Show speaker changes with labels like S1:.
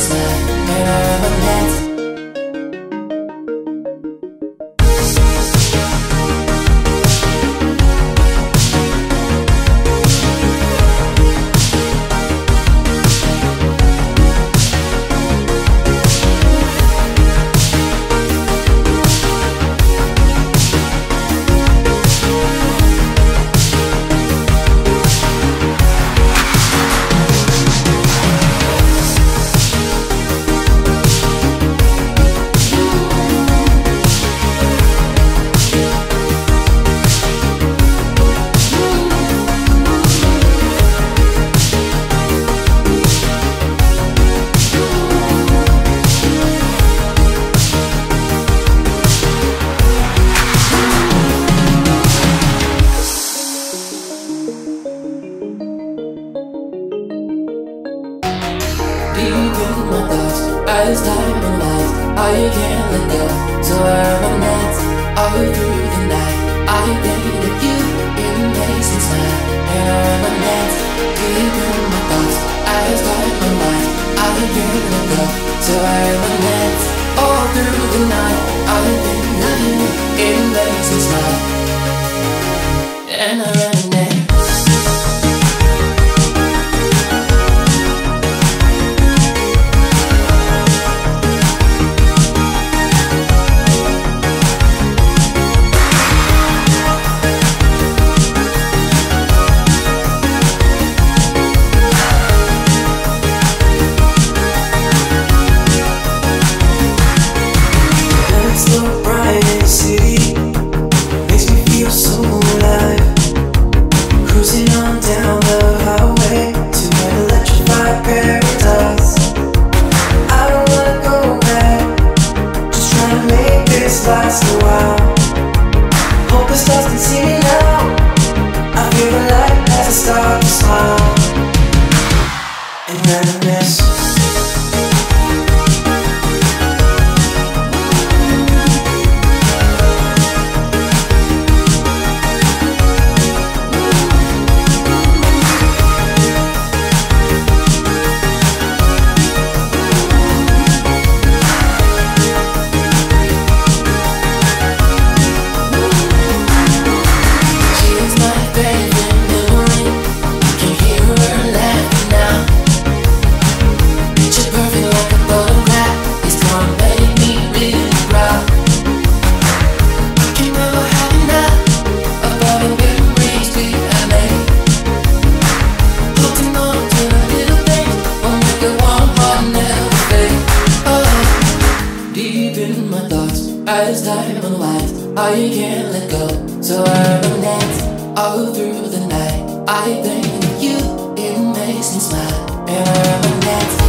S1: sunset and I'm
S2: a Hardest time in life, I can't let go So I'm my mess, all through the night? I painted you in mason's night And I'm my this last a while. Hope the stars can see me now. I feel the light as I start to smile and reminisce.
S1: Oh, can't let go. So I reminisce all through the night. I think of you, it makes me smile. And I reminisce